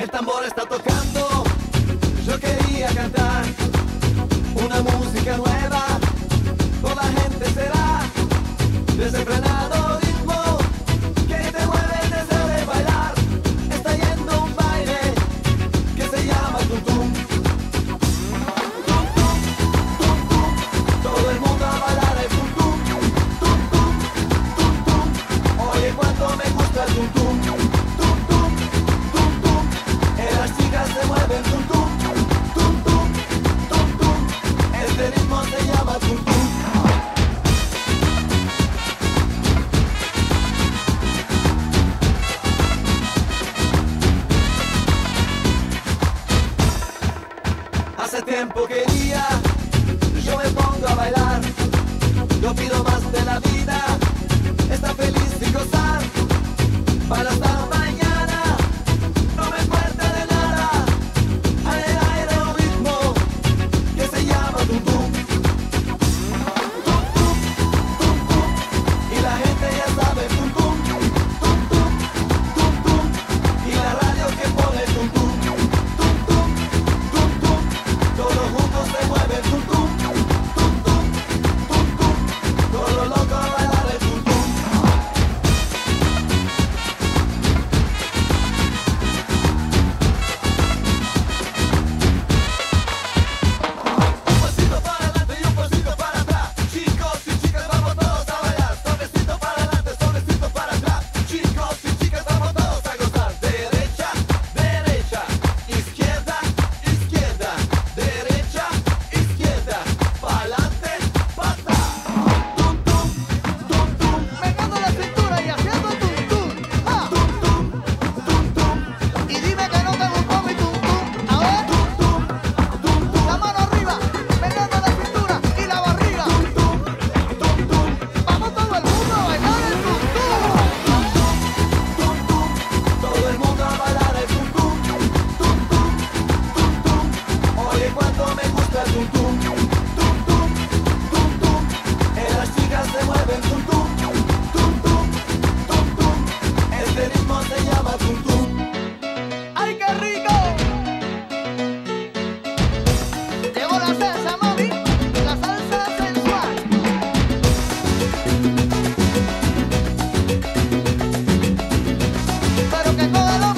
el tambor está tocando. Yo quería cantar una música nueva, toda la gente será desenfrenada. yo me pongo a bailar. No pido más de la vida, está feliz. pero que todo